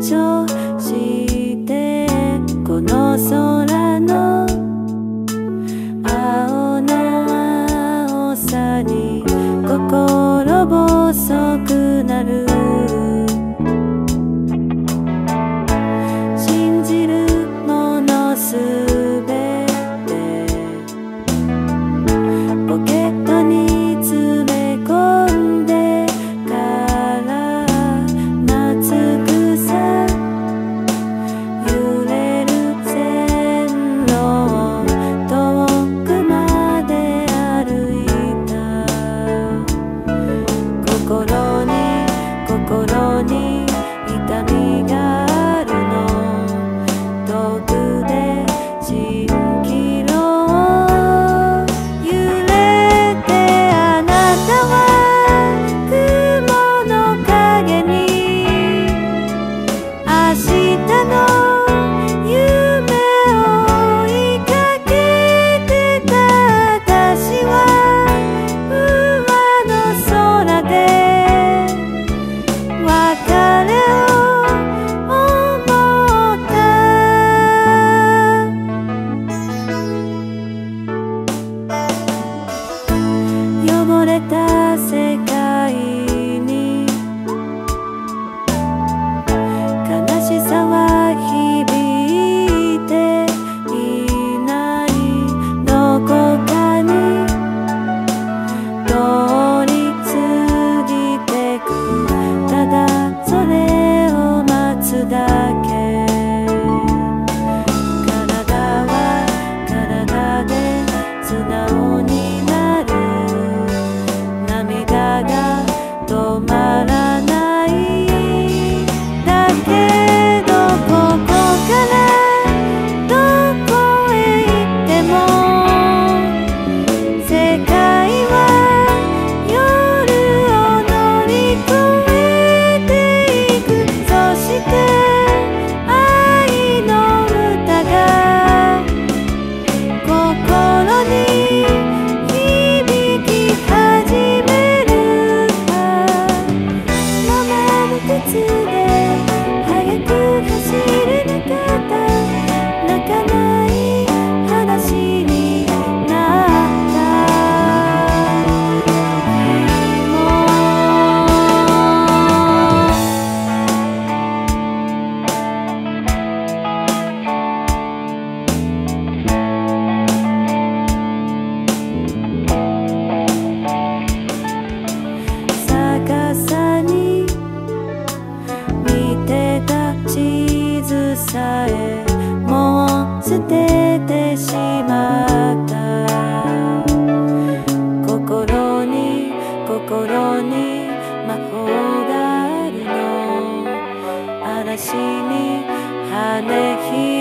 그저 捨ててしまった。心に心に魔法があるの。嵐に羽ひ